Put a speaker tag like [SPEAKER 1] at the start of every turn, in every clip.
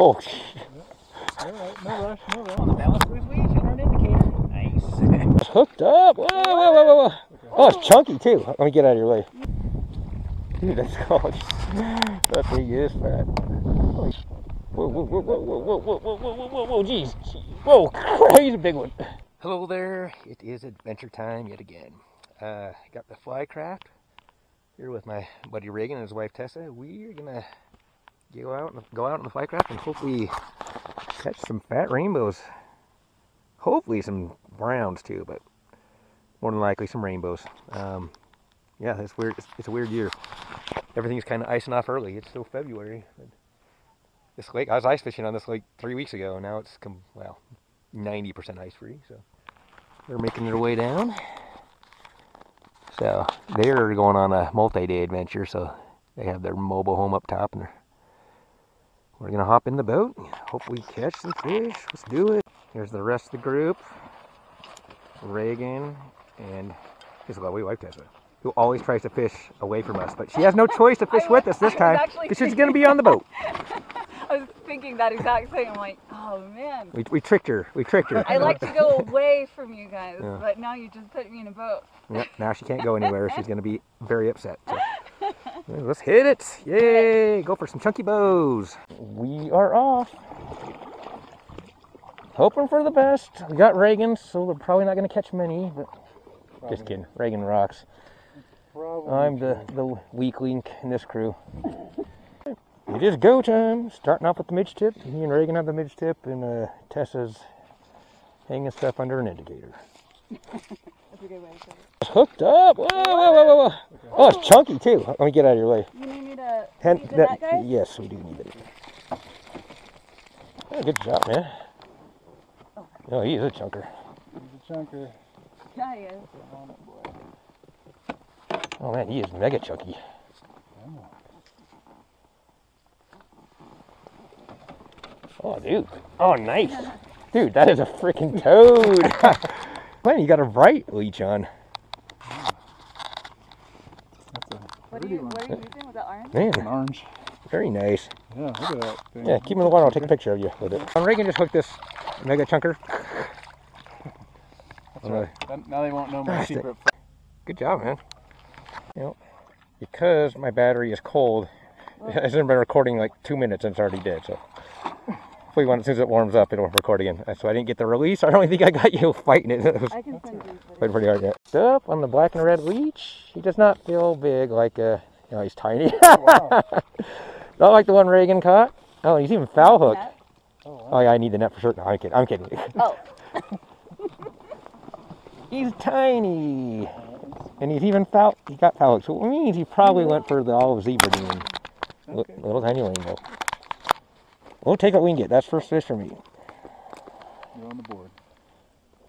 [SPEAKER 1] Oh,
[SPEAKER 2] All right, no rush, no rush. On the balance and our indicator. Nice.
[SPEAKER 1] it's hooked up. Whoa, whoa, whoa, whoa, whoa. Oh, it's chunky too. Let me get out of your way. Dude, that's oh, that thing is fat. Whoa, whoa, whoa, whoa, whoa, whoa, whoa, whoa, whoa, whoa, whoa, whoa, geez. Whoa, he's a big one. Hello there. It is adventure time yet again. Uh, got the Flycraft here with my buddy Reagan and his wife Tessa. We're gonna go out and go out in the Flycraft and hopefully catch some fat rainbows. Hopefully some browns too, but more than likely some rainbows. Um, yeah, it's weird. It's, it's a weird year. Everything's kind of icing off early. It's still February. This lake, I was ice fishing on this lake three weeks ago, and now it's well, 90% ice free. So they're making their way down. So they're going on a multi-day adventure. So they have their mobile home up top, and we're gonna hop in the boat. Hopefully catch some fish. Let's do it. Here's the rest of the group. Reagan and his lovely wife Tessa, who always tries to fish away from us, but she has no choice to fish
[SPEAKER 3] I
[SPEAKER 1] with us this
[SPEAKER 3] was
[SPEAKER 1] time
[SPEAKER 3] actually
[SPEAKER 1] because she's going to be on the boat.
[SPEAKER 3] I was thinking that exact thing. I'm like, oh man.
[SPEAKER 1] We, we tricked her. We tricked her.
[SPEAKER 3] I like to go away from you guys,
[SPEAKER 1] Yeah.
[SPEAKER 3] but now you just put me in a boat.
[SPEAKER 1] Yep, now she can't go anywhere. She's going to be very upset. so. Yeah, Let's hit it. Yay. Go for some chunky bows. We are off. Hoping for the best. We got Reagan, so we're probably not going to catch many. But just kidding. Reagan rocks.
[SPEAKER 2] Probably.
[SPEAKER 1] I'm the, the weak link in this crew. It is go time. Starting off with the midge tip. Me and Reagan have the midge tip, and uh, Tessa's hanging stuff under an indicator.
[SPEAKER 3] That's a good way to say it.
[SPEAKER 1] It's hooked up. Whoa, whoa, whoa, whoa, whoa. Oh, it's oh. chunky too. Let me get out of your way.
[SPEAKER 3] You need me to
[SPEAKER 1] Ten-
[SPEAKER 3] feed to
[SPEAKER 1] that-
[SPEAKER 3] that guy?
[SPEAKER 1] yes, we do need it. Oh, good job, man. Oh, oh he is a chunker.
[SPEAKER 2] He's a chunker.
[SPEAKER 3] Yeah, he is.
[SPEAKER 2] On it, boy.
[SPEAKER 1] Oh man, he is mega chunky. Oh, dude. Oh, nice. Dude, that is a freaking toad. man, you got a bright leech on.
[SPEAKER 2] That's a
[SPEAKER 3] What are you
[SPEAKER 2] one.
[SPEAKER 3] what are you using with that iron?
[SPEAKER 1] Man,
[SPEAKER 2] An orange.
[SPEAKER 1] very nice.
[SPEAKER 2] Yeah, look at that thing.
[SPEAKER 1] Yeah, keep him in the water. I'll take a picture of you with it. Um, Reagan just hooked this mega chunker.
[SPEAKER 2] That's right. Then- Now they won't know my
[SPEAKER 1] That's it.
[SPEAKER 2] secret.
[SPEAKER 1] Good job, man. You know, because my battery is cold, it hasn't been recording like two minutes and it's already dead. So hopefully, when as soon as it warms up, it'll record again. Uh, So I didn't get the release. I don't think I got you fighting it. It was
[SPEAKER 3] I can send you
[SPEAKER 1] pretty hard. Yeah. Up on the black and red leech. He does not feel big like uh, you know, he's tiny.
[SPEAKER 2] Wow.
[SPEAKER 1] not like the one Reagan caught. Oh, he's even foul hooked.
[SPEAKER 2] Oh, wow.
[SPEAKER 1] Oh yeah, I need the net for sure. No, I'm kidding. I'm kidding.
[SPEAKER 3] Oh,
[SPEAKER 1] He's tiny. And he's even foul. He got foul hooked. So it means he probably went for the olive zebra demon.
[SPEAKER 2] Okay.
[SPEAKER 1] Little tiny rainbow. We'll take what we can get. That's first fish for me.
[SPEAKER 2] You're on the board.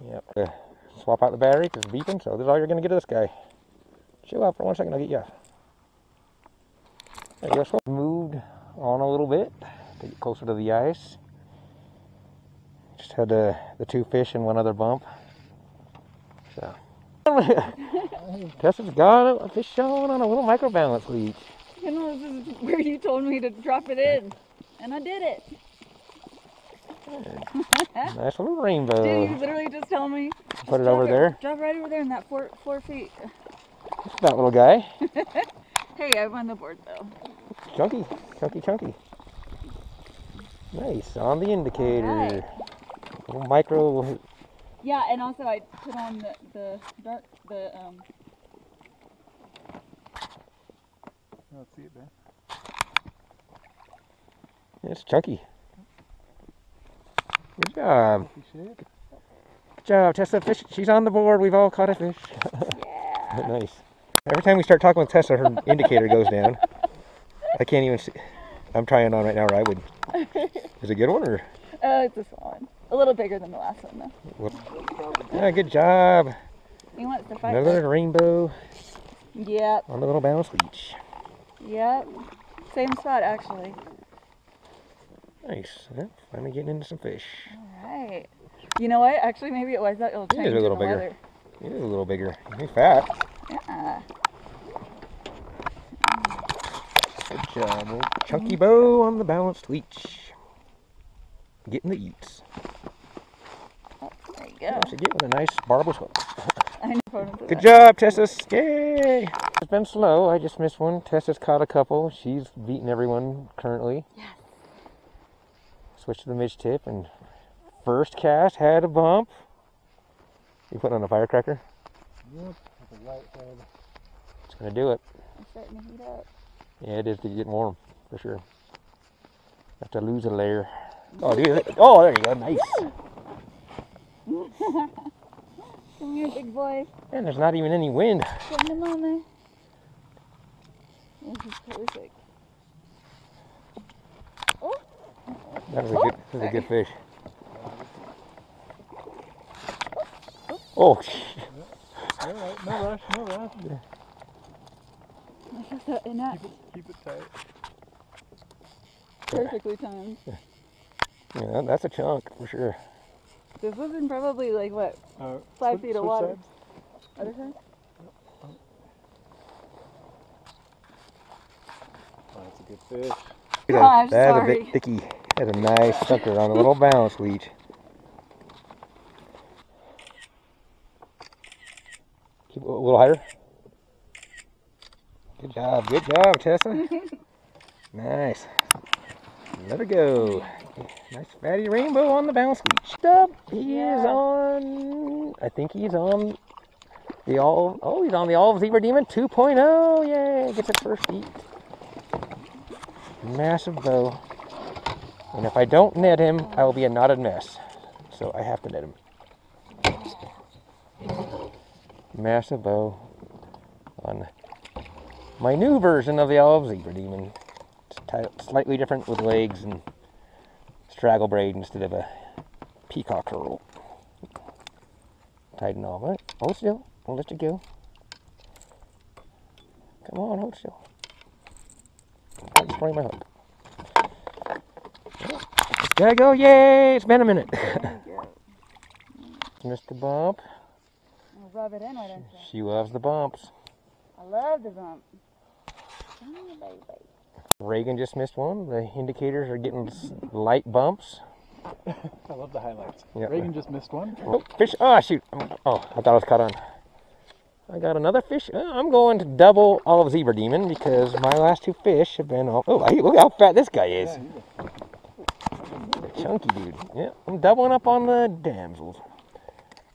[SPEAKER 1] Yep. Uh, swap out the battery because it's beeping. So this is all you're going to get of this guy. Chill out for one second. I'll get you. There you go. So moved on a little bit to get closer to the ice. Just had uh, the two fish and one other bump. So. Tessa's got a fish showing on a little micro balance leech.
[SPEAKER 3] you know, this is where you told me to drop it in. And I did it.
[SPEAKER 1] Nice little rainbow.
[SPEAKER 3] Did you literally just tell me?
[SPEAKER 1] Put it
[SPEAKER 3] Drop
[SPEAKER 1] over there.
[SPEAKER 3] Drop right over there in that four four feet.
[SPEAKER 1] That little guy.
[SPEAKER 3] Hey, I won the board though.
[SPEAKER 1] Chunky, chunky, chunky. Nice, on the indicator.
[SPEAKER 3] Alright.
[SPEAKER 1] Little micro,
[SPEAKER 3] Yeah, and also I put on the, the dark the um
[SPEAKER 2] Let's see it there.
[SPEAKER 1] It's chunky. Good job. Good job, Tessa. Fish, she's on the board. We've all caught a fish. Yeah. nice. Every time we start talking with Tessa, her indicator goes down. I can't even see. I'm trying on right now, or I would. Is it a good one, or?
[SPEAKER 3] uh, it's a small one. A little bigger than the last one though.
[SPEAKER 1] Yeah, good job.
[SPEAKER 3] He wants to fight.
[SPEAKER 1] Another rainbow
[SPEAKER 3] Yep,
[SPEAKER 1] on the little balance leech.
[SPEAKER 3] yep. Same spot actually.
[SPEAKER 1] Nice. Yeah, finally getting into some fish.
[SPEAKER 3] Alright. You know what? Actually maybe it was that it'll
[SPEAKER 1] It is a little bigger.
[SPEAKER 3] weather.
[SPEAKER 1] It is a little bigger. He's fat.
[SPEAKER 3] Yeah.
[SPEAKER 1] Good job. Little chunky bow on the balanced leech. getting the eats.
[SPEAKER 3] There you go.
[SPEAKER 1] Get with a nice barbless hook.
[SPEAKER 3] I know photos of
[SPEAKER 1] Good job, Tessa's. Yay! It's been slow. I just missed one. Tessa's caught a couple. She's beating everyone currently.
[SPEAKER 3] Yes.
[SPEAKER 1] Switched to the midge tip and first cast had a bump. You putting on a firecracker?
[SPEAKER 2] Yep. With a light head.
[SPEAKER 1] It's gonna do it.
[SPEAKER 3] It's starting to heat up.
[SPEAKER 1] Yeah, it is to get warm for sure. Have to lose a layer. Oh, dude. Oh, there you go. Nice.
[SPEAKER 3] Come here, big boy.
[SPEAKER 1] And there's not even any wind.
[SPEAKER 3] Get him on there. This is perfect. Oh,
[SPEAKER 1] That was a good, that was a good fish. Oh,
[SPEAKER 2] All right. No rush. No rush.
[SPEAKER 3] I got that in that
[SPEAKER 2] Keep it, keep it tight.
[SPEAKER 3] perfectly timed.
[SPEAKER 1] yeah, that's a chunk for sure.
[SPEAKER 3] This was in probably like what?
[SPEAKER 2] Uh,
[SPEAKER 3] Five
[SPEAKER 2] switch-
[SPEAKER 3] feet of water.
[SPEAKER 2] sides.
[SPEAKER 3] Other side?
[SPEAKER 2] Oh, that's a good fish.
[SPEAKER 3] Gosh,
[SPEAKER 1] That's a
[SPEAKER 3] sorry.
[SPEAKER 1] bit thicky. That's a nice sucker on a little balance leech. Keep a little higher. Good job, good job, Tessa. nice. Let her go. Nice fatty rainbow on the balance leech. Up. He is on. I think he's on the all. Oh, he's on the all Zebra Demon 2.0. Yay! Gets it first eat. Massive bow. And if I don't net him, I will be a knotted mess. So I have to net him. Massive bow on my new version of the Olive Zebra Demon. It's slightly different with legs and straggle braid instead of a peacock herl. Tighten all right. Hold still. I'll let you go. Come on, hold still. Don't spray my hook. There I go. Yay! It's been a minute.
[SPEAKER 3] There you go.
[SPEAKER 1] Missed the bump.
[SPEAKER 3] I'll rub it in, why don't you?
[SPEAKER 1] She loves the bumps.
[SPEAKER 3] I love the bump. Come.
[SPEAKER 1] Reagan just missed one. The indicators are getting light bumps.
[SPEAKER 2] I love the highlights.
[SPEAKER 1] Yeah.
[SPEAKER 2] Reagan just missed one.
[SPEAKER 1] Oh, fish. Oh, shoot. Oh, I thought I was caught on. I got another fish. Uh, I'm going to double olive zebra demon because my last two fish have been all. Oh, look how fat this guy is.
[SPEAKER 2] Yeah, he's a-
[SPEAKER 1] Chunky dude. Yeah, I'm doubling up on the damsels.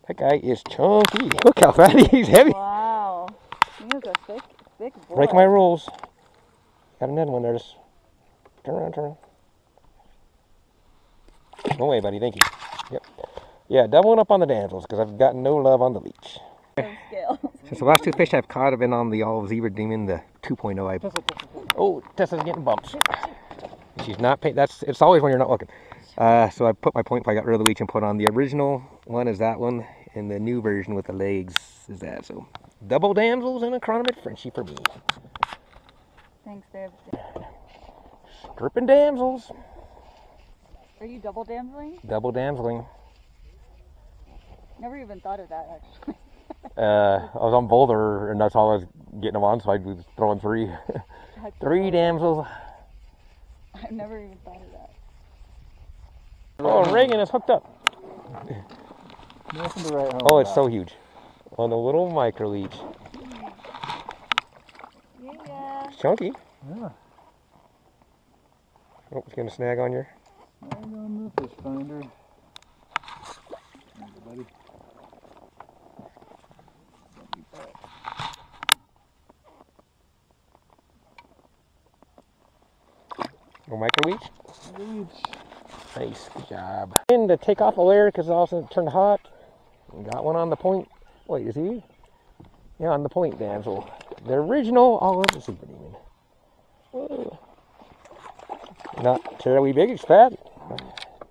[SPEAKER 1] That guy is chunky. Look how fat he is. Heavy.
[SPEAKER 3] Wow. He is a thick, thick boy.
[SPEAKER 1] Break my rules. Got another one there. Just turn around, turn around. No way, buddy. Thank you. Yep. Yeah, doubling up on the damsels because I've got no love on the leech.
[SPEAKER 3] scale.
[SPEAKER 1] Since the last two fish I've caught have been on the olive zebra demon, the 2.0. I oh Tessa's getting bumps. She's not paying. That's it's always when you're not looking. Uh, so I put my point. I got rid of the leech and put on the original one is that one, and the new version with the legs is that. So double damsels and a chironomid Frenchie for me.
[SPEAKER 3] Thanks, babe.
[SPEAKER 1] Stripping damsels,
[SPEAKER 3] Are you double damseling?
[SPEAKER 1] double damseling.
[SPEAKER 3] Never even thought of that, actually.
[SPEAKER 1] Uh, I was on Boulder, and that's all I was getting them on, so I was throwing three, three damsels.
[SPEAKER 3] I've never even thought of that.
[SPEAKER 1] Oh, Reagan is hooked up.
[SPEAKER 2] Nothing to write home
[SPEAKER 1] Oh, it's
[SPEAKER 2] about.
[SPEAKER 1] so huge. On a little micro leech.
[SPEAKER 3] Yeah, yeah.
[SPEAKER 1] It's chunky.
[SPEAKER 2] Yeah.
[SPEAKER 1] Oh, it's gonna snag on your.
[SPEAKER 2] Right on the fish finder. Thank you, buddy. Don't be bad.
[SPEAKER 1] Little micro leech.
[SPEAKER 2] Reach.
[SPEAKER 1] Nice, job. And to take off a layer because it also turned hot. Got one on the point. Wait, is he? Yeah, on the point damsel. The original olive zebra demon. Whoa. Not terribly big, it's fat.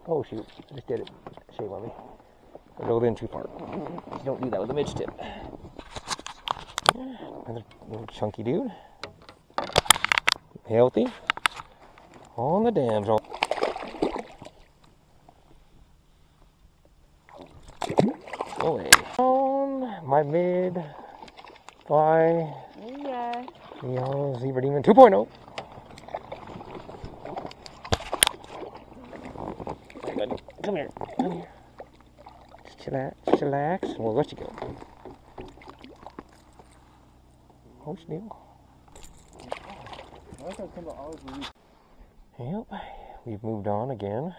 [SPEAKER 1] Oh shoot, I just did it. Shame on me. I rolled in too far. Don't do that with a midge tip. Another little chunky dude. Healthy. On the damsel. away. On mid fly
[SPEAKER 3] Yeah.
[SPEAKER 1] Zebra Demon 2.0. Come here. Come here. Just chillax. Chillax. We'll let you go. Hold still.
[SPEAKER 2] I like how Kendall always leaves.
[SPEAKER 1] Yep. We've moved on again.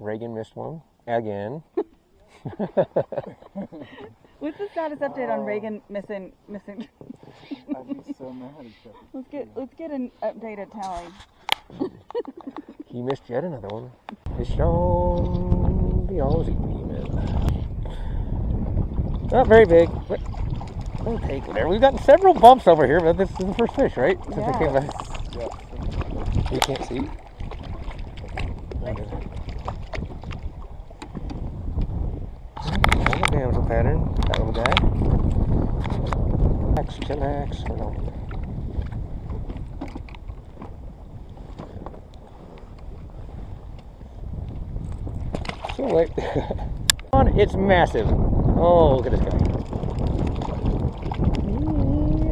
[SPEAKER 1] Reagan missed one. Again.
[SPEAKER 3] What's the status update on Reagan missing missing?
[SPEAKER 2] I'd be so mad at
[SPEAKER 3] let's get let's get an updated tally.
[SPEAKER 1] He missed yet another one. Fish on the Aussie man. Not very big, but we'll take whatever. We've gotten several bumps over here, but this is the first fish, right? Since we came back.
[SPEAKER 2] Yeah.
[SPEAKER 1] You can't see. Pattern. That little guy. On. So wait. it's massive. Oh, look at this guy.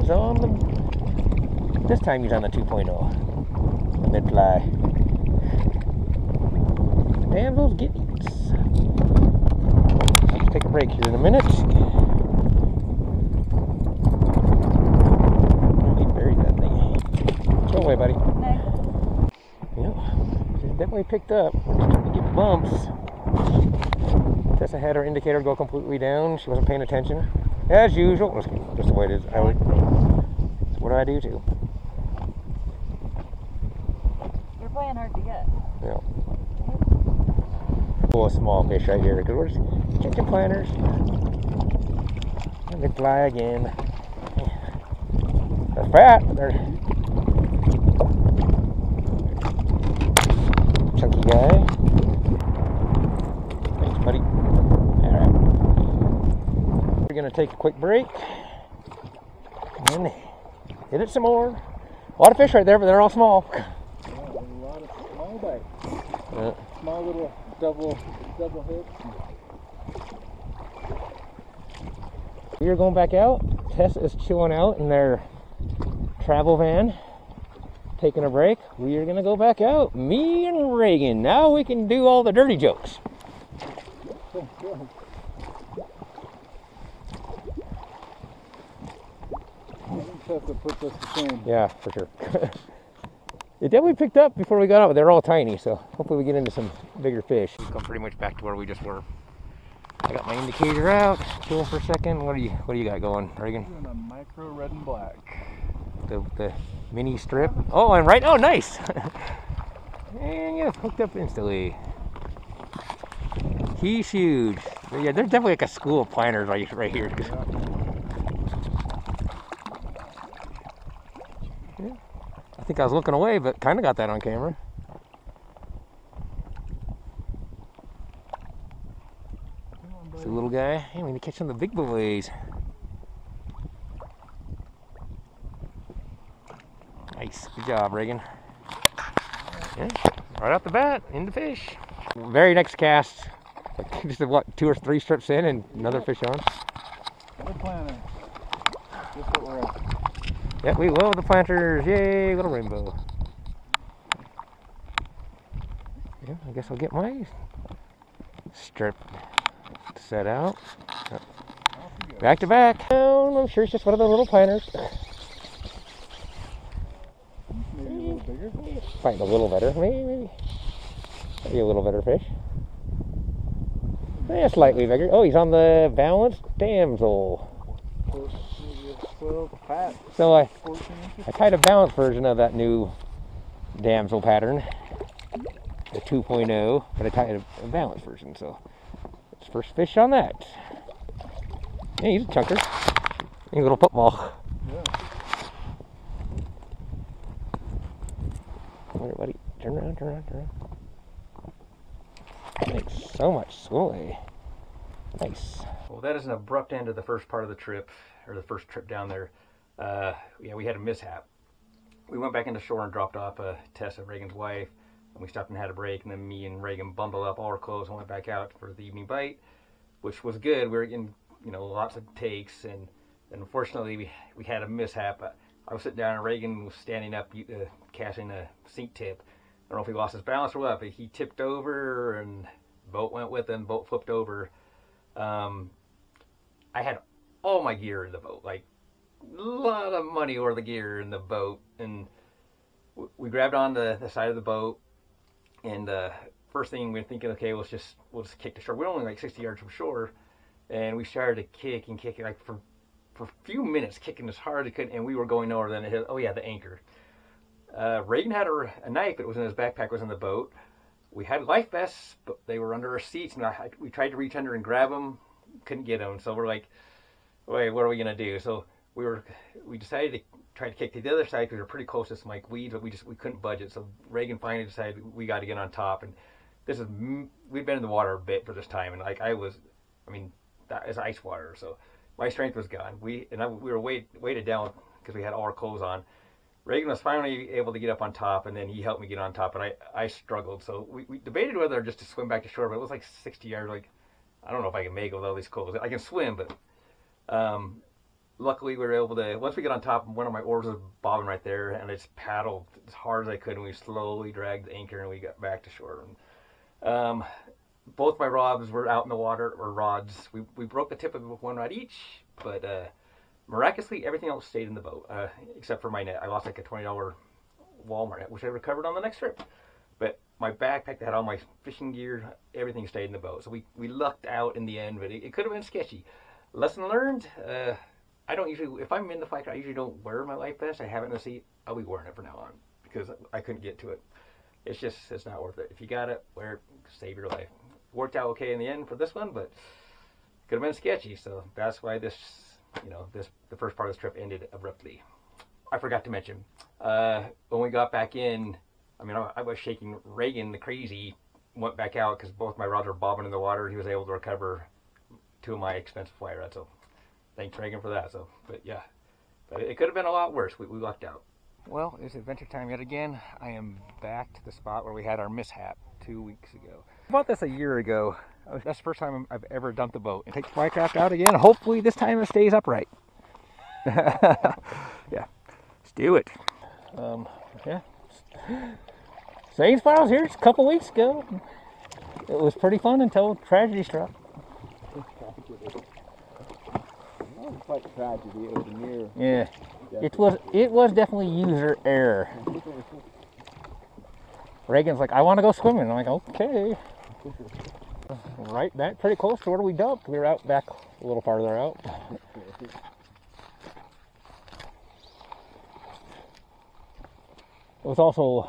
[SPEAKER 1] He's on the. This time he's on the 2.0. The mid fly. Damn those giddies. Take a break here in a minute. He buried that thing. Go away, buddy. Yeah, she's definitely picked up. To get bumps. Tessa had her indicator go completely down. She wasn't paying attention. As usual. Just, just the way it is. I would, what do I do too?
[SPEAKER 3] You're playing hard to get.
[SPEAKER 1] Yeah. Full of small fish right here because we're just catching planters. And they fly again. They're fat. but They're chunky guy. Thanks, buddy. All right. We're gonna take a quick break and hit it some more. A lot of fish right there, but they're all small.
[SPEAKER 2] Yeah, a lot of small bites.
[SPEAKER 1] Yeah.
[SPEAKER 2] Small little double double hits.
[SPEAKER 1] We are going back out. Tess is chilling out in their travel van, taking a break. We are to go back out. Me and Reagan. Now we can do all the dirty jokes. Yeah, for sure. it definitely picked up before we got out, but they're all tiny, so hopefully we get into some bigger fish. We've come pretty much back to where we just were. I got my indicator out. Chill for a second. What do you What do you got going, Reagan?
[SPEAKER 2] Doing a micro red and black.
[SPEAKER 1] the, the mini strip. Oh, I'm right. Oh, nice. and yeah, hooked up instantly. He's huge. Yeah, there's definitely like a school of planters right, right here. Yeah. I think I was looking away, but kind of got that on camera.
[SPEAKER 2] Come on,
[SPEAKER 1] It's a
[SPEAKER 2] buddy.
[SPEAKER 1] Little guy. Hey, we need to catch some of the big boys. Nice. Good job, Reagan. Yeah, right off the bat, in the fish. Very next cast, like just what, two or three strips in and another fish on.
[SPEAKER 2] We're planning. Just what we're at.
[SPEAKER 1] Yeah, we love the planters. Yay, little rainbow. Yeah, I guess I'll get my strip set out. Back to back. Oh, I'm sure it's just one of the little planters.
[SPEAKER 2] Maybe a little.
[SPEAKER 1] Find a little better, maybe, maybe. A little better fish. Yeah, slightly bigger. Oh, he's on the balanced damsel.
[SPEAKER 2] Close, maybe a 12 fat,
[SPEAKER 1] So I, I tied a balanced version of that new damsel pattern, the 2.0, but I tied a, balanced version. So first fish on that. Yeah, he's a chunker. He's a little football.
[SPEAKER 2] Yeah.
[SPEAKER 1] Come here, buddy. Turn around, turn around, turn around. Thanks so much, Sway. Nice. Well, that is an abrupt end to the first part of the trip, or the first trip down there. Uh, yeah, we had a mishap. We went back into shore and dropped off uh, Tessa, Reagan's wife, and we stopped and had a break. And then me and Reagan bundled up all our clothes and went back out for the evening bite, which was good. We were getting, you know, lots of takes, and, and unfortunately we we had a mishap. I, I was sitting down and Reagan was standing up, uh, casting a sink tip. I don't know if he lost his balance or what, but he tipped over and Boat went with him. Boat flipped over. Um, I had all my gear in the boat, like a lot of money or the gear in the boat, and we grabbed on the, the side of the boat. And uh, first thing we were thinking, okay, let's just we'll just kick to shore. We're only like 60 yards from shore, and we started to kick and kick like for for a few minutes, kicking as hard as we could, and we were going over. Then it hit, oh yeah, the anchor. Uh, Reagan had a, a knife that was in his backpack, was in the boat. We had life vests, but they were under our seats, and I, we tried to reach under and grab them, couldn't get them. So we're like, wait, what are we gonna do? So we were, we decided to try to kick to the other side because we were pretty close to some like weeds, but we just we couldn't budget. So Reagan finally decided we got to get on top, and this is we've been in the water a bit for this time, and like I was, I mean, that is ice water, so my strength was gone. We and I, we were weight, weighted down because we had all our clothes on. Reagan was finally able to get up on top, and then he helped me get on top, and I, I struggled. So we, we debated whether just to swim back to shore, but it was like 60 yards. Like, I don't know if I can make it with all these clothes. I can swim, but um, luckily we were able to. Once we got on top, one of my oars was bobbing right there, and I just paddled as hard as I could, and we slowly dragged the anchor, and we got back to shore. And, um, both my rods were out in the water, or rods. We, we broke the tip of one rod each, but uh, miraculously everything else stayed in the boat uh, except for my net. I lost like a twenty dollar Walmart net, which I recovered on the next trip. But my backpack that had all my fishing gear, everything stayed in the boat. So we, we lucked out in the end, but it, it could have been sketchy. Lesson learned. Uh, I don't usually, if I'm in the fight, I usually don't wear my life vest. I have it in the seat. I'll be wearing it from now on because I couldn't get to it. It's just, it's not worth it. If you got it, wear it. Save your life. Worked out okay in the end for this one, but could have been sketchy. So that's why this you know, this the first part of this trip ended abruptly. I forgot to mention uh, when we got back in. I mean, I, I was shaking. Reagan, the crazy, went back out because both my rods were bobbing in the water. He was able to recover two of my expensive fly rods. So, thanks Reagan for that. So, but yeah, but it, could have been a lot worse. We, we lucked out. Well, it's adventure time yet again. I am back to the spot where we had our mishap two weeks ago. I bought this a year ago. That's the first time I've ever dumped a boat. And take the flycraft out again. Hopefully this time it stays upright. yeah, let's do it. Um, yeah. Same spot I was here just a couple weeks ago. It was pretty fun until tragedy struck.
[SPEAKER 2] Was quite tragedy. It was a near.
[SPEAKER 1] Yeah, it was it was definitely user error. Reagan's like, I want to go swimming. I'm like, okay. Right back pretty close to where we dumped. We were out back a little farther out. It was also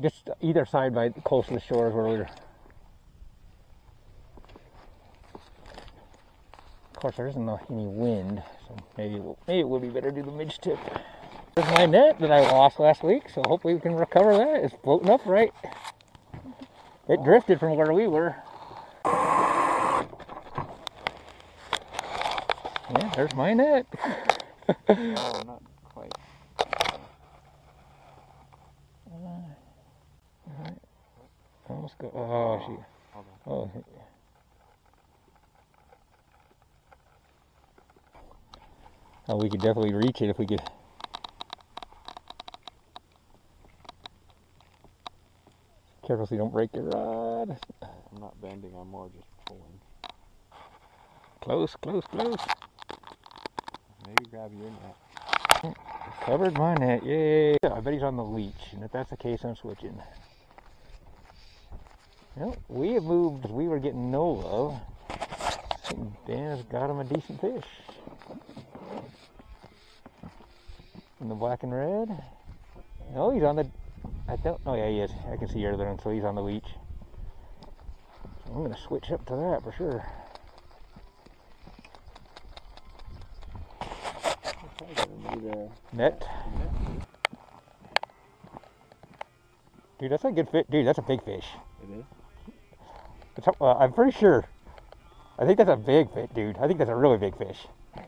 [SPEAKER 1] just either side by close to the shores where we were. Course, there isn't any wind, so maybe it will, maybe it would be better to do the midge tip. There's my net that I lost last week, so hopefully we can recover that. It's floating upright. It drifted from where we were. Yeah, there's my net.
[SPEAKER 2] Oh, not quite.
[SPEAKER 1] Almost go. Oh, she. Oh. Oh, we could definitely reach it if we could. Careful so you don't break your rod.
[SPEAKER 2] I'm not bending. I'm more just pulling.
[SPEAKER 1] Close, close, close.
[SPEAKER 2] Maybe grab your net.
[SPEAKER 1] Covered my net. Yay. I bet he's on the leech. And if that's the case, I'm switching. Well, we have moved. We were getting no love. Dan's got him a decent fish. In the black and red. No, he's on the. I don't. Oh yeah, he is. I can see one, so he's on the leech. So I'm gonna switch up to that for sure. Net. Dude, that's a good fit. Dude, that's a big fish.
[SPEAKER 2] It is.
[SPEAKER 1] It's, uh, I'm pretty sure. I think that's a big fish, dude. I think that's a really big fish.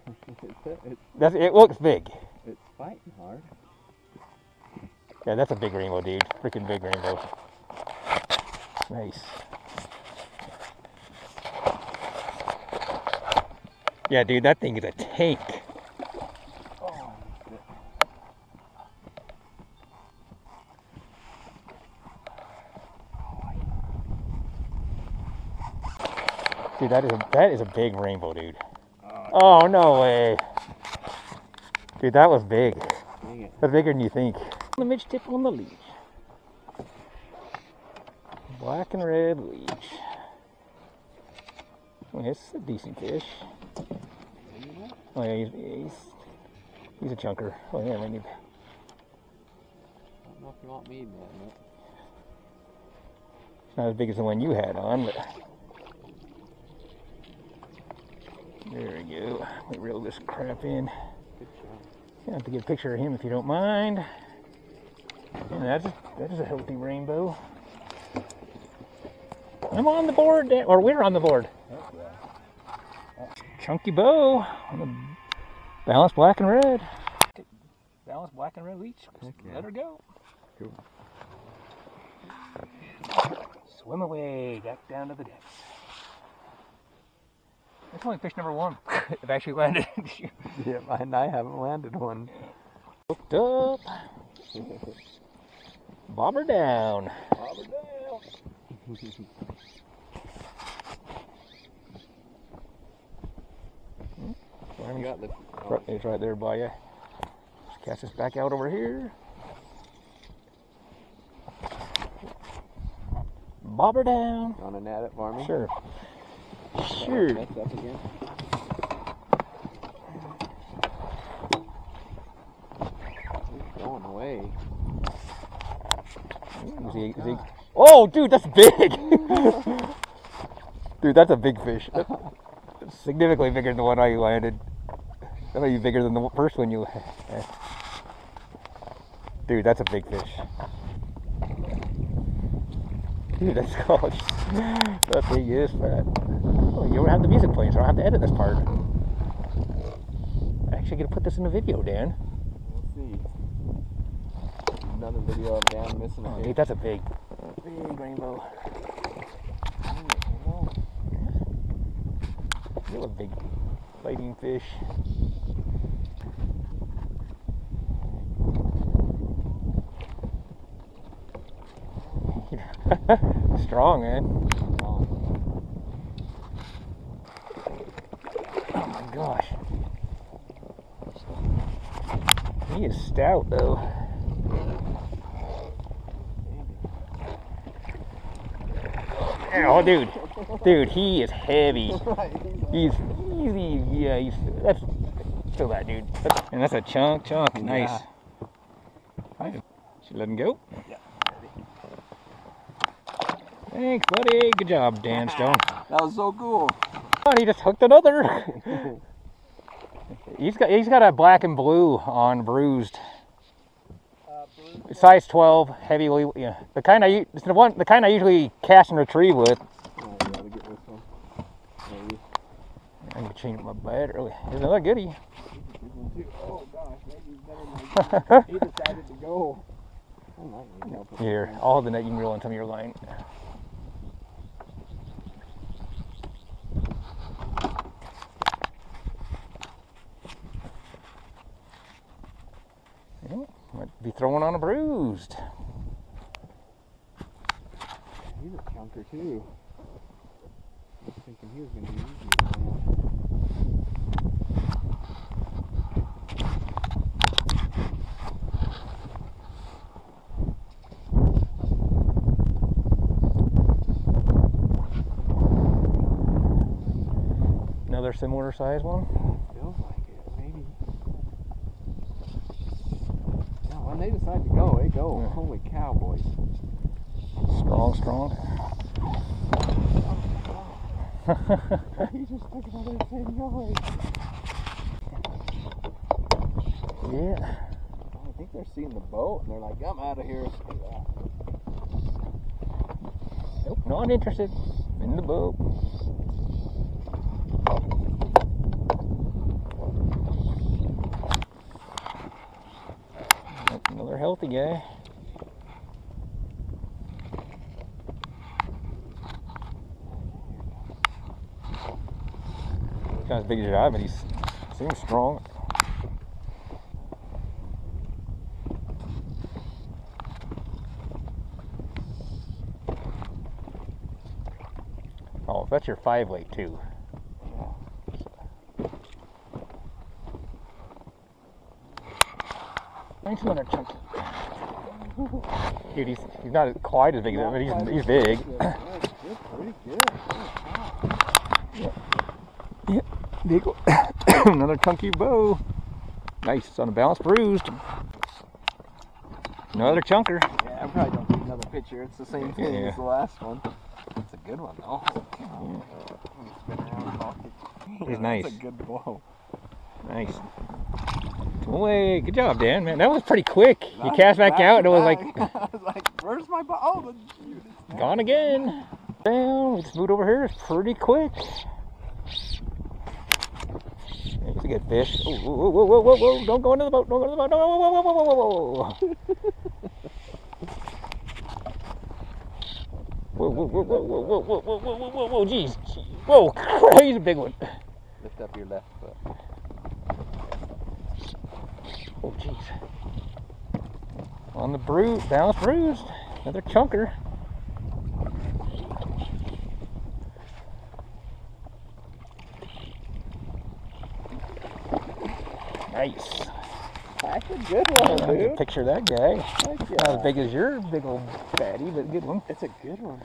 [SPEAKER 1] That's it looks big.
[SPEAKER 2] Fighting hard.
[SPEAKER 1] Yeah, that's a big rainbow, dude. Freaking big rainbow. Nice. Yeah, dude, that thing is a tank.
[SPEAKER 2] Oh,
[SPEAKER 1] Dude, that is a that is a big rainbow, dude. Uh, oh no way. Dude, that was big.
[SPEAKER 2] Dang it.
[SPEAKER 1] That's bigger than you think. The midge tip on the leech. Black and red leech. Well, it's a decent fish. Oh yeah, he's, he's he's a chunker. Oh yeah, maybe.
[SPEAKER 2] I don't know if you want me, man.
[SPEAKER 1] Not as big as the one you had on, but there we go. Let me reel this crap in.
[SPEAKER 2] Job.
[SPEAKER 1] Have to get a picture of him if you don't mind. And that's that is a healthy rainbow. I'm on the board, or we're on the board. Chunky bow on the balanced black and red. Balanced black and red leech.
[SPEAKER 2] Yeah.
[SPEAKER 1] Let her go.
[SPEAKER 2] Cool.
[SPEAKER 1] Swim away back down to the depths. That's only fish number one. I've actually landed.
[SPEAKER 2] Yeah, and I haven't landed one.
[SPEAKER 1] Hooked up. Bobber down.
[SPEAKER 2] I got the.
[SPEAKER 1] Right, It's right there by you. Just cast this back out over here. Bobber down.
[SPEAKER 2] Want to net it for me?
[SPEAKER 1] Sure. Sure.
[SPEAKER 2] That's up again. Going away.
[SPEAKER 1] Is he- is he- Oh, dude, that's big. dude, that's a big fish. That's significantly bigger than the one I landed. That might be bigger than the first one you. landed. Dude, that's a big fish. Dude, that's called. That thing is fat. Oh, you don't have the music playing, so I don't have to edit this part. Oh. I'm actually gonna put this in the video, Dan.
[SPEAKER 2] We'll see. Another video of Dan missing a
[SPEAKER 1] Oh,
[SPEAKER 2] fish.
[SPEAKER 1] dude, that's a big, big rainbow. You're a big fighting fish. Strong, man. Oh my gosh. Stout, though. Oh, dude. Dude, he is heavy. He's easy. Yeah, he's. That's. Feel that, dude. That's, and that's a chunk, chunk. Nice. Right. Should let him go?
[SPEAKER 2] Yeah.
[SPEAKER 1] Thanks, buddy. Good job, Dan Stone.
[SPEAKER 2] That was so cool.
[SPEAKER 1] Oh, he just hooked another. he's got he's got a black and blue on bruised. Size 12, heavy. Yeah, the kind I it's the one the kind I usually cast and retrieve with.
[SPEAKER 2] Oh, I gotta get this one. Maybe.
[SPEAKER 1] I need to change my bed early. Here's another goodie.
[SPEAKER 2] This one too. Oh gosh, maybe better than he decided to go. I might need help
[SPEAKER 1] Here. I'll hold the net. You can reel on some of your line. Well, Might be throwing on a bruised.
[SPEAKER 2] He's a chunker too. I was thinking he was gonna be easy.
[SPEAKER 1] Another similar size one.
[SPEAKER 2] Feels like it, maybe. Yeah, when they decide to go, they go.
[SPEAKER 1] Yeah.
[SPEAKER 2] Holy cow, boys.
[SPEAKER 1] Strong, strong.
[SPEAKER 2] he just took another thing away.
[SPEAKER 1] yeah.
[SPEAKER 2] I think they're seeing the boat and they're like, I'm out of here.
[SPEAKER 1] Nope, not interested. In the boat. That's another healthy guy. Not as big as I, but he seems strong. Oh, that's your five weight too. Nice another chunky. Dude, he's, he's not quite as big as that, but he's, he's big.
[SPEAKER 2] That's good, pretty good.
[SPEAKER 1] Big. Another chunky bow. Nice, it's on a balance bruised. Another chunker.
[SPEAKER 2] Yeah, I probably don't need another picture. It's the same thing
[SPEAKER 1] Yeah.
[SPEAKER 2] as the last one. It's a good one though. Pocket.
[SPEAKER 1] He's nice.
[SPEAKER 2] That's a good blow.
[SPEAKER 1] Nice. Away. Good job, Dan, man. That was pretty quick. You
[SPEAKER 2] Back-
[SPEAKER 1] cast back out and it was like.
[SPEAKER 2] I was like, where's my ball? Oh, the-
[SPEAKER 1] gone again. Down. We just moved over here. It's pretty quick. He's a good fish. Oh, whoa, whoa, whoa, whoa, whoa. Don't go into the boat. Don't go into the boat. No, whoa, whoa, whoa, whoa, whoa, whoa. Whoa, whoa, whoa, whoa, whoa, whoa, whoa, whoa, whoa, whoa, whoa, whoa, jeez. Gee. Whoa, he's a big one.
[SPEAKER 2] Lift up your left
[SPEAKER 1] Oh, jeez. On the bruise, balance bruised. Another chunker. Nice.
[SPEAKER 2] That's a good one,
[SPEAKER 1] can
[SPEAKER 2] dude.
[SPEAKER 1] picture that guy.
[SPEAKER 2] Heck
[SPEAKER 1] Not
[SPEAKER 2] yeah.
[SPEAKER 1] as big as your big old fatty, but good one.
[SPEAKER 2] It's a good one.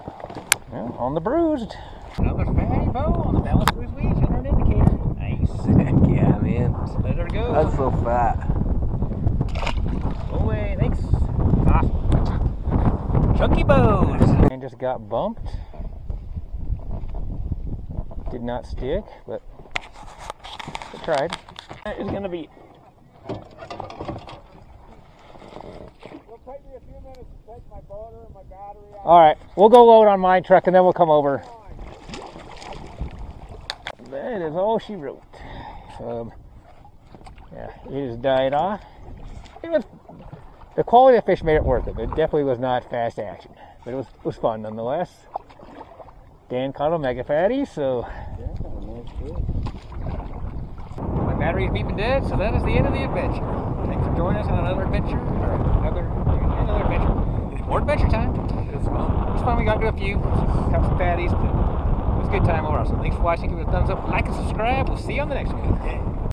[SPEAKER 1] Yeah, on the bruised.
[SPEAKER 4] Another fatty bow on the balance cruise weed, an indicator. Nice.
[SPEAKER 2] yeah, man.
[SPEAKER 4] Let her go.
[SPEAKER 2] That's so fat.
[SPEAKER 4] Away, thanks. Awesome. Chunky bows.
[SPEAKER 1] And just got bumped. Did not stick, but I tried. It's gonna be All right, we'll go load on my truck and then we'll come over. That is all she wrote. Um, yeah, it just died off. It was the quality of fish made it worth it. It definitely was not fast action, but it was it was fun nonetheless. Dan caught a mega fatty, so
[SPEAKER 4] My battery's beeping dead, so that is the end of the adventure. Thanks for joining us on another adventure, or another another adventure. More adventure time. It was fun. It was fun. We got to do a few, caught some fatties, but it was a good time overall. So thanks for watching. Give it a thumbs up, like, and subscribe. We'll see you on the next one.